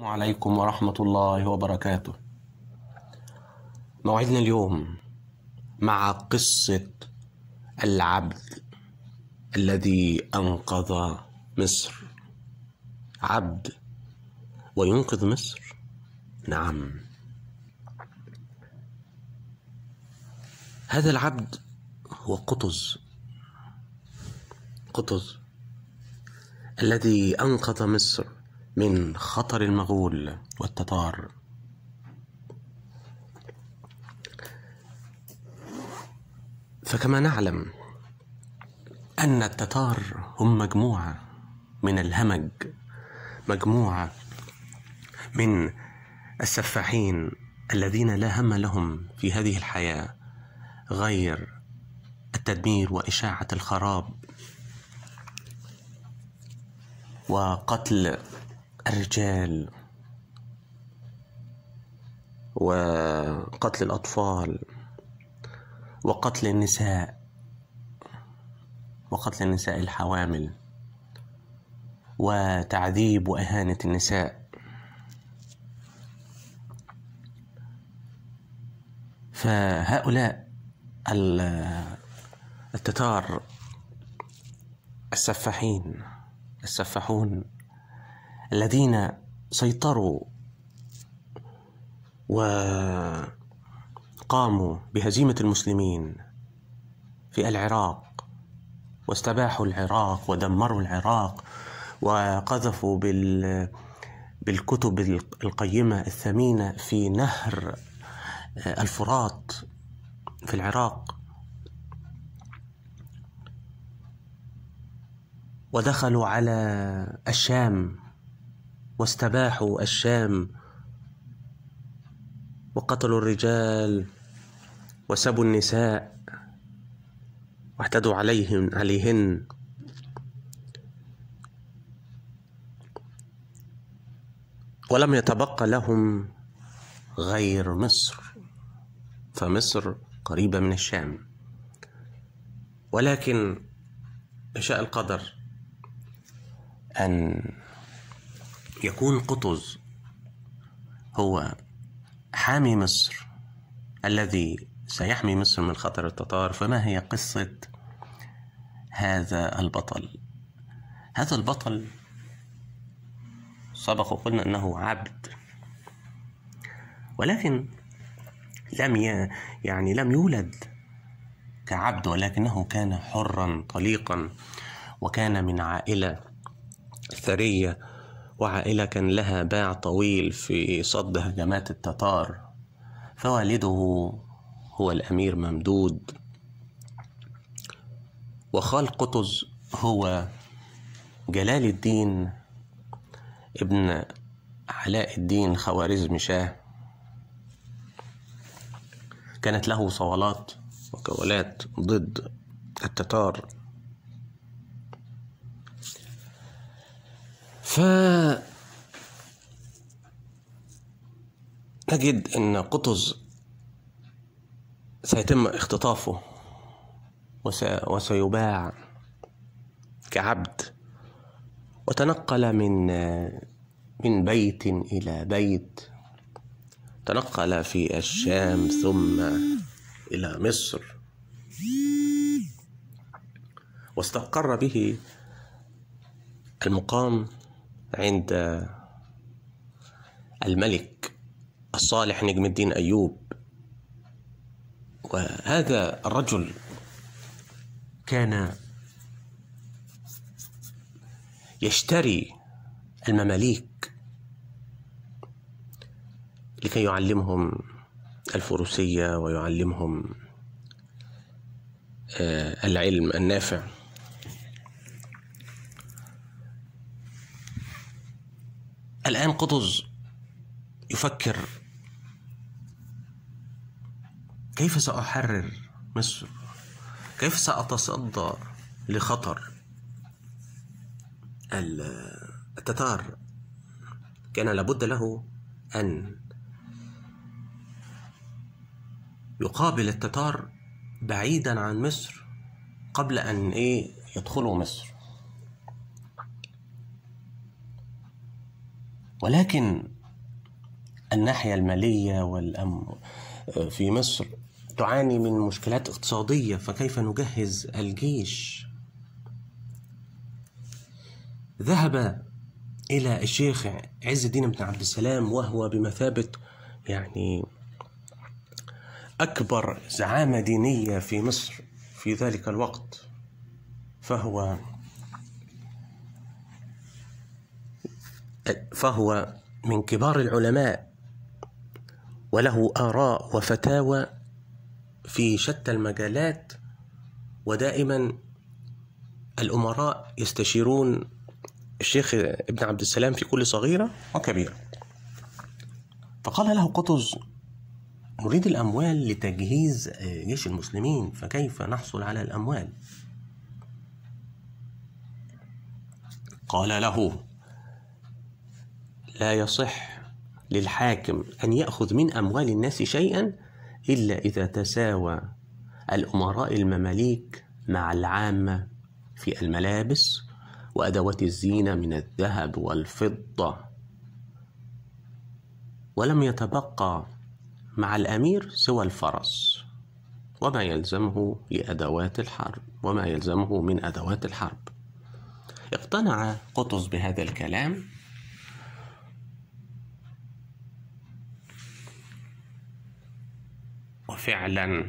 عليكم ورحمة الله وبركاته. موعدنا اليوم مع قصة العبد الذي أنقذ مصر. عبد وينقذ مصر؟ نعم. هذا العبد هو قطز. قطز الذي أنقذ مصر من خطر المغول والتتار. فكما نعلم أن التتار هم مجموعة من الهمج مجموعة من السفاحين الذين لا هم لهم في هذه الحياة غير التدمير وإشاعة الخراب وقتل الرجال وقتل الأطفال وقتل النساء وقتل النساء الحوامل وتعذيب وإهانة النساء. فهؤلاء التتار السفاحين السفاحون الذين سيطروا وقاموا بهزيمة المسلمين في العراق واستباحوا العراق ودمروا العراق وقذفوا بال بالكتب القيمة الثمينة في نهر الفرات في العراق. ودخلوا على الشام. واستباحوا الشام وقتلوا الرجال وسبوا النساء واعتدوا عليهم عليهن. ولم يتبق لهم غير مصر. فمصر قريبة من الشام. ولكن يشاء القدر أن يكون قطز هو حامي مصر الذي سيحمي مصر من خطر التتار فما هي قصة هذا البطل؟ هذا البطل سبق وقلنا أنه عبد ولكن لم ي... يعني لم يولد كعبد ولكنه كان حرا طليقا وكان من عائلة ثرية. وعائلة كان لها باع طويل في صد هجمات التتار. فوالده هو الأمير ممدود. وخال قطز هو جلال الدين ابن علاء الدين خوارزم شاه. كانت له صولات وجولات ضد التتار. ف نجد أن قطز سيتم اختطافه وس... وسيباع كعبد وتنقل من من بيت إلى بيت تنقل في الشام ثم إلى مصر. واستقر به المقام عند الملك الصالح نجم الدين أيوب. وهذا الرجل كان يشتري المماليك لكي يعلمهم الفروسية ويعلمهم العلم النافع. الآن قطز يفكر كيف سأحرر مصر؟ كيف سأتصدى لخطر التتار؟ كان لابد له أن يقابل التتار بعيدا عن مصر قبل أن إيه يدخلوا مصر. ولكن الناحية المالية والأم في مصر تعاني من مشكلات اقتصادية فكيف نجهز الجيش؟ ذهب إلى الشيخ عز الدين بن عبد السلام وهو بمثابة يعني أكبر زعامة دينية في مصر في ذلك الوقت فهو فهو من كبار العلماء وله آراء وفتاوى في شتى المجالات ودائما الأمراء يستشيرون الشيخ ابن عبد السلام في كل صغيرة وكبيرة. فقال له قطز نريد الأموال لتجهيز جيش المسلمين فكيف نحصل على الأموال؟ قال له لا يصح للحاكم أن يأخذ من أموال الناس شيئا إلا إذا تساوى الأمراء المماليك مع العامة في الملابس وأدوات الزينة من الذهب والفضة. ولم يتبقى مع الأمير سوى الفرس. وما يلزمه لأدوات الحرب. وما يلزمه من أدوات الحرب. اقتنع قطز بهذا الكلام وفعلا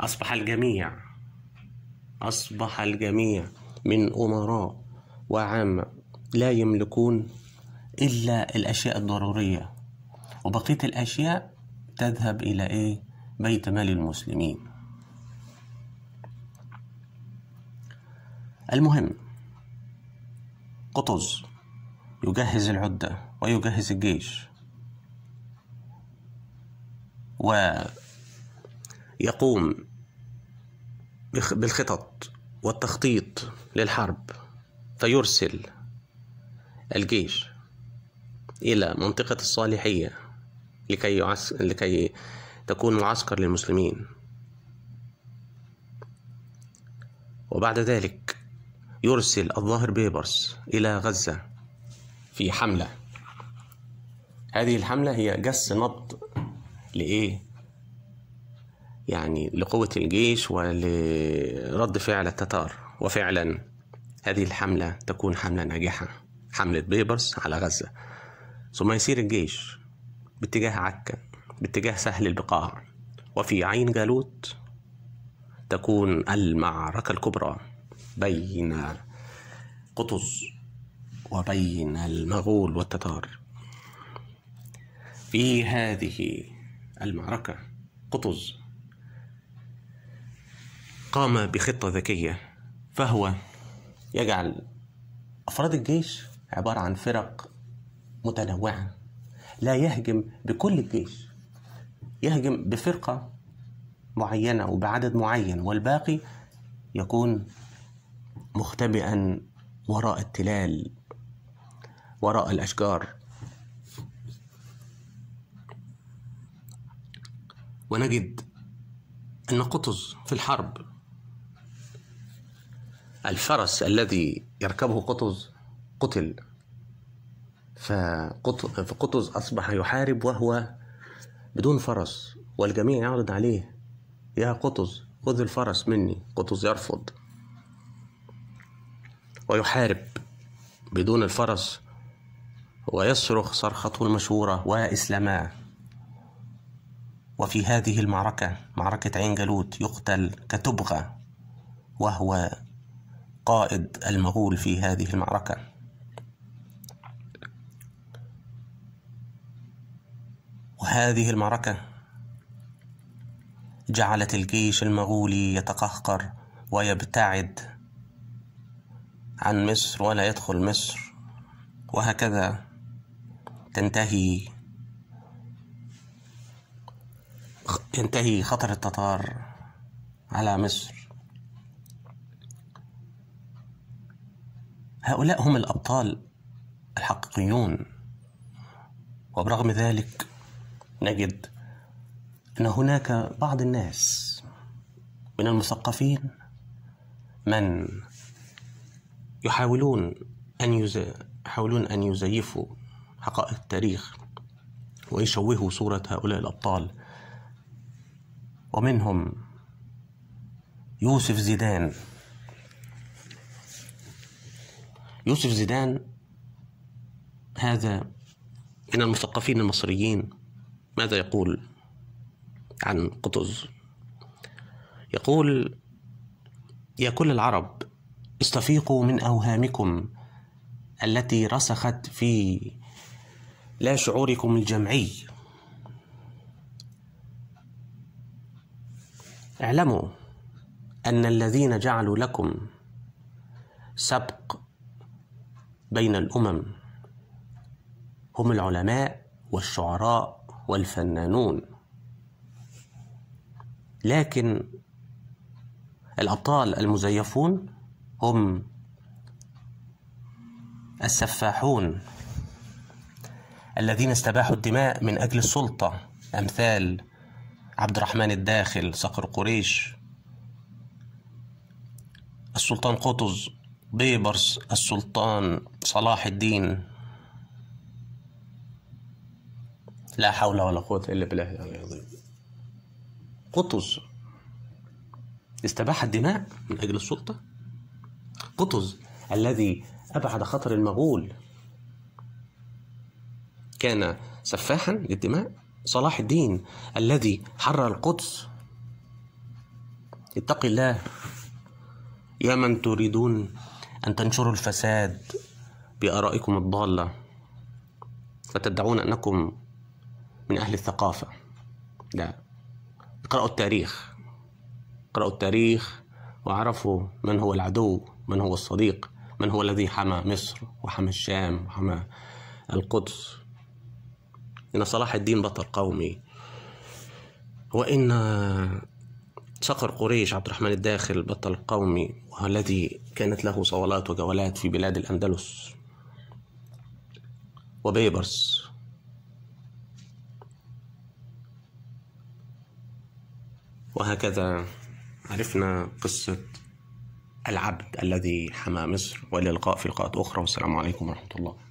أصبح الجميع أصبح الجميع من أمراء وعامة لا يملكون إلا الأشياء الضرورية. وبقية الأشياء تذهب إلى إيه؟ بيت مال المسلمين. المهم قطز يجهز العدة ويجهز الجيش. ويقوم بالخطط والتخطيط للحرب فيرسل الجيش إلى منطقة الصالحية لكي يعس... لكي تكون معسكر للمسلمين. وبعد ذلك يرسل الظاهر بيبرس إلى غزة في حملة. هذه الحملة هي جس نبض لإيه؟ يعني لقوة الجيش ولرد فعل التتار. وفعلا هذه الحملة تكون حملة ناجحة. حملة بيبرس على غزة. ثم يسير الجيش باتجاه عكا باتجاه سهل البقاع. وفي عين جالوت تكون المعركة الكبرى بين قطز وبين المغول والتتار. في هذه المعركة. قطز. قام بخطة ذكية فهو يجعل أفراد الجيش عبارة عن فرق متنوعة. لا يهجم بكل الجيش يهجم بفرقة معينة وبعدد معين والباقي يكون مختبئا وراء التلال وراء الأشجار. ونجد أن قطز في الحرب الفرس الذي يركبه قطز قتل فقطز أصبح يحارب وهو بدون فرس والجميع يعرض عليه يا قطز خذ الفرس مني قطز يرفض. ويحارب بدون الفرس ويصرخ صرخته المشهورة وإسلاما وفي هذه المعركة معركة عين جالوت يقتل كتبغى وهو قائد المغول في هذه المعركة. وهذه المعركة جعلت الجيش المغولي يتقهقر ويبتعد عن مصر ولا يدخل مصر وهكذا تنتهي ينتهي خطر التتار على مصر هؤلاء هم الأبطال الحقيقيون وبرغم ذلك نجد أن هناك بعض الناس من المثقفين من يحاولون أن. يحاولون أن يزيفوا حقائق التاريخ ويشوهوا صورة هؤلاء الأبطال ومنهم يوسف زيدان. يوسف زيدان هذا من المثقفين المصريين. ماذا يقول عن قطز؟ يقول يا كل العرب استفيقوا من أوهامكم التي رسخت في لا شعوركم الجمعي. اعلموا أن الذين جعلوا لكم سبق بين الأمم هم العلماء والشعراء والفنانون. لكن الأبطال المزيفون هم السفاحون الذين استباحوا الدماء من أجل السلطة أمثال عبد الرحمن الداخل صقر قريش السلطان قطز بيبرس السلطان صلاح الدين. لا حول ولا قوة إلا بالله العظيم قطز. استباح الدماء من أجل السلطة؟ قطز الذي أبعد خطر المغول. كان سفاحا للدماء؟ صلاح الدين الذي حرر القدس. اتق الله يا من تريدون أن تنشروا الفساد بآرائكم الضالة وتدعون أنكم من أهل الثقافة. لا اقرأوا التاريخ اقرأوا التاريخ وعرفوا من هو العدو من هو الصديق من هو الذي حمى مصر وحمى الشام وحمى القدس. إن صلاح الدين بطل قومي. وإن صقر قريش عبد الرحمن الداخل بطل قومي والذي كانت له صولات وجولات في بلاد الأندلس. وبيبرس. وهكذا عرفنا قصة العبد الذي حمى مصر والى اللقاء في لقاءات أخرى والسلام عليكم ورحمة الله.